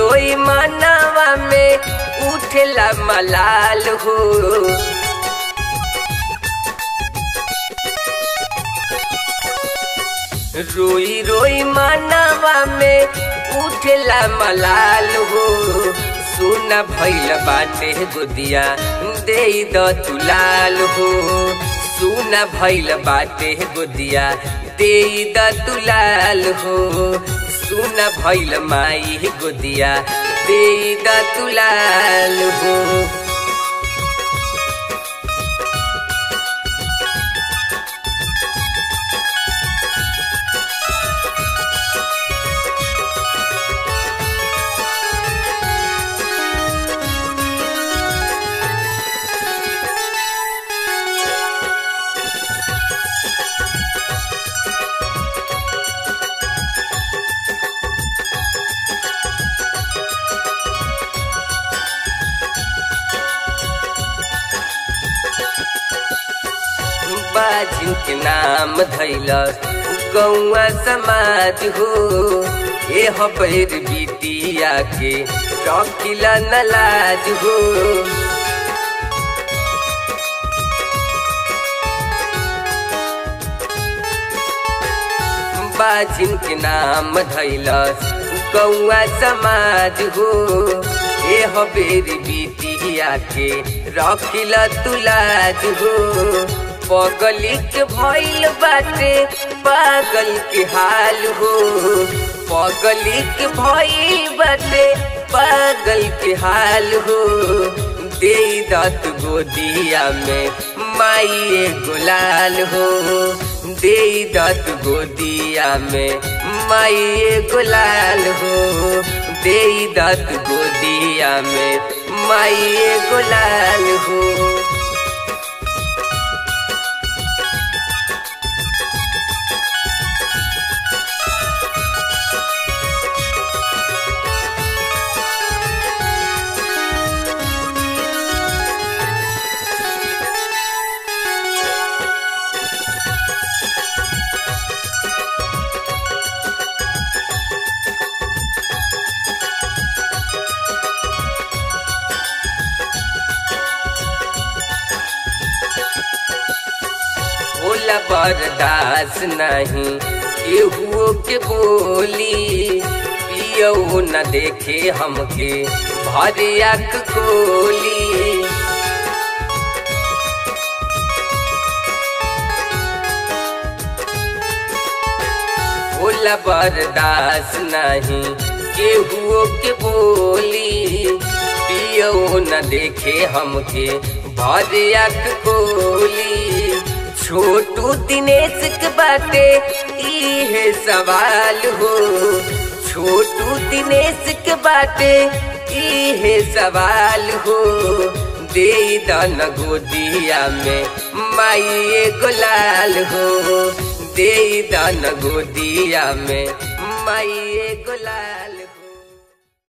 रोई मानवा में उठला मलाल हो। रोई रोई मानवा में उठला मलाल हो। सुना भैल बाटे गोदिया दे द तुलाल हो। सुना भैल बाटे गोदिया दे द तुलाल हो। सुना भैल माई गोदिया। दे तुलाल हो। बाजिन के नाम धैल गौआ समाज हो। ए हबैर बिटिया के रखिला नलाज हो। बाजिन के नाम धैल गौआ समाज हो। ए हबेर बिटिया के रखिला तुलाज हो। पगली के भइल बाटे, पागल के हाल हो। पगली के भइल बाटे, पागल के हाल हो। दे दत गोदिया में माई गुलाल हो। दे दत गोदिया में माई गुलाल हो। दे दत गोदिया में माई गुलाल हो। होला बर्दाश्त नहीं। केहुओ के बोली, पियो न देखे हमके भरियाक कोली होला बर्दाश्त नहीं। केहुओ के बोली, पियो न देखे हमके भरियाक कोली छोटू दिनेश के बाटे इहे सवाल हो। छोटू दिनेश के बाटे इहे सवाल हो। दे दन गोदिया में माई गुलाल हो। दे दन गोदिया में माई गुलाल